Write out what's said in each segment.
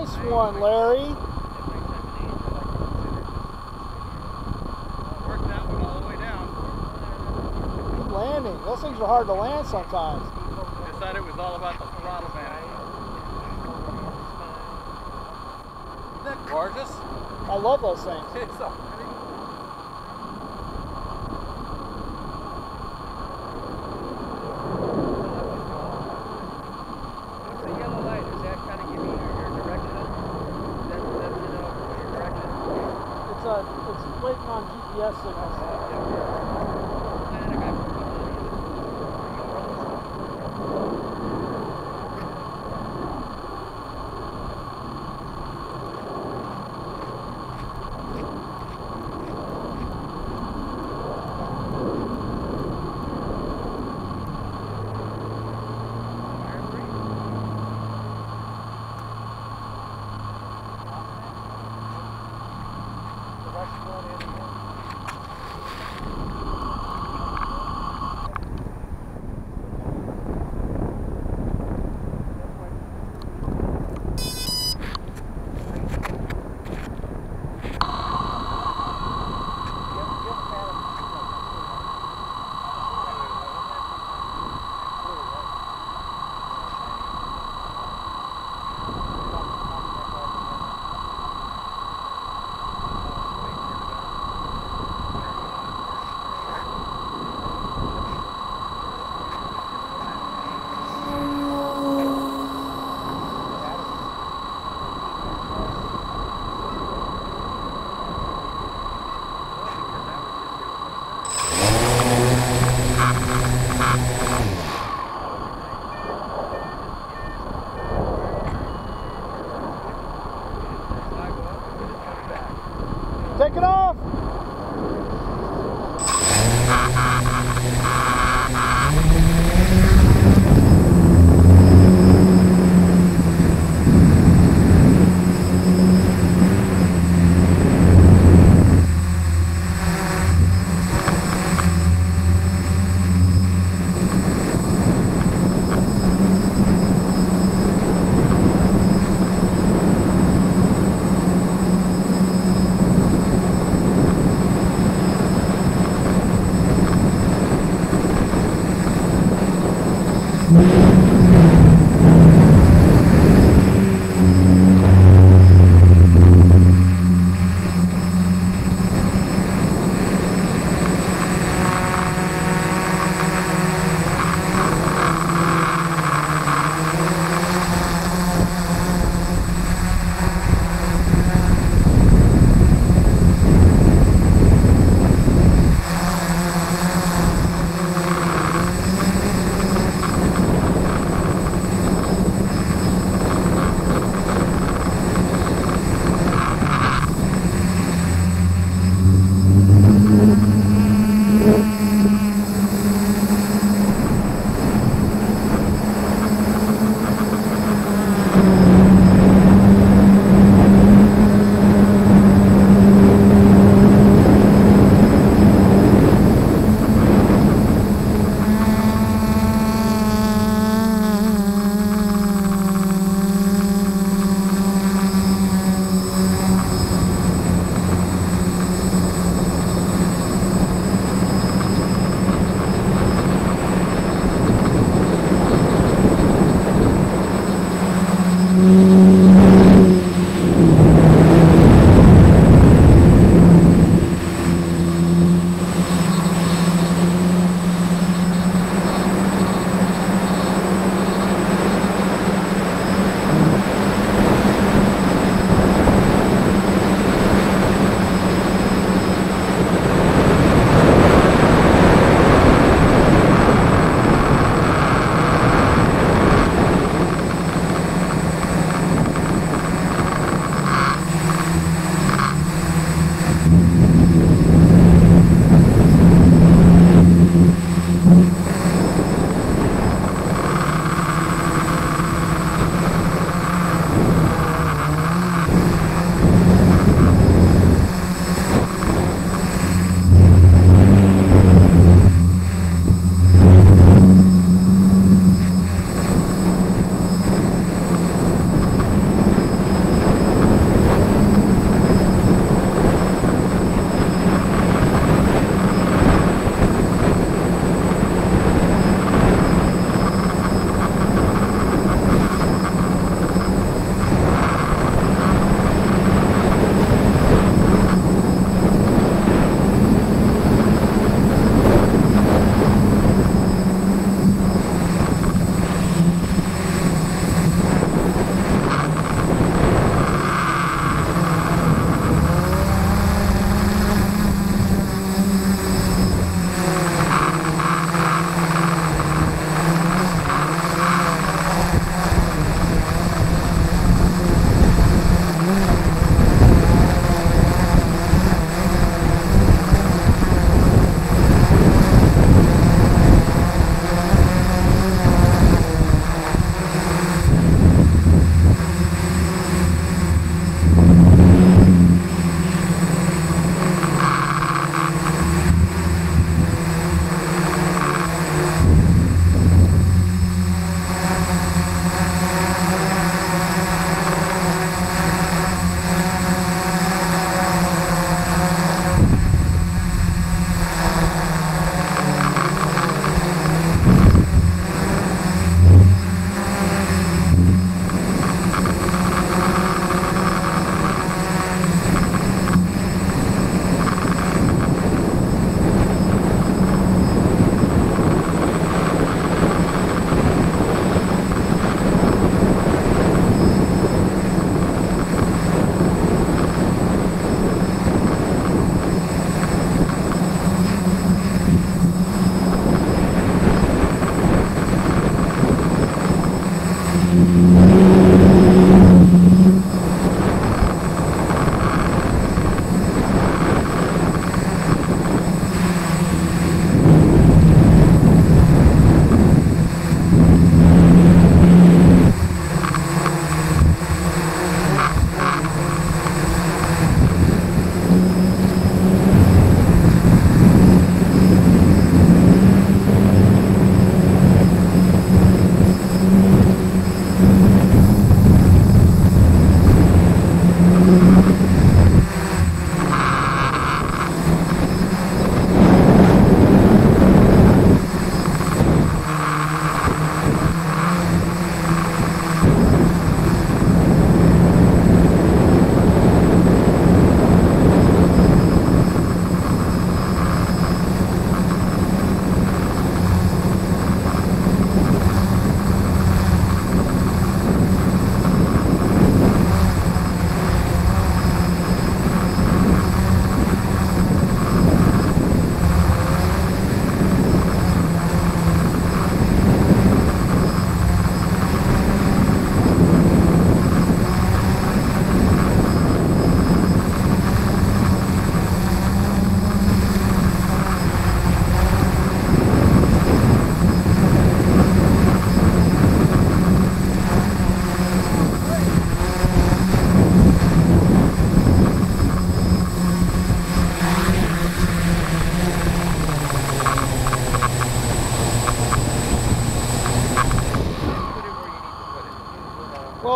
Nice one, Larry. Worked that one all the way down. Good landing. Those things are hard to land sometimes. I decided it was all about the throttle man. Isn't that gorgeous? I love those things. yes, it is. Yeah.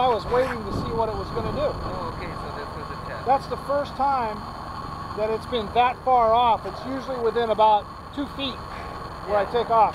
I was waiting to see what it was going to do. Oh, okay, so this was a test. That's the first time that it's been that far off. It's usually within about two feet where I take off.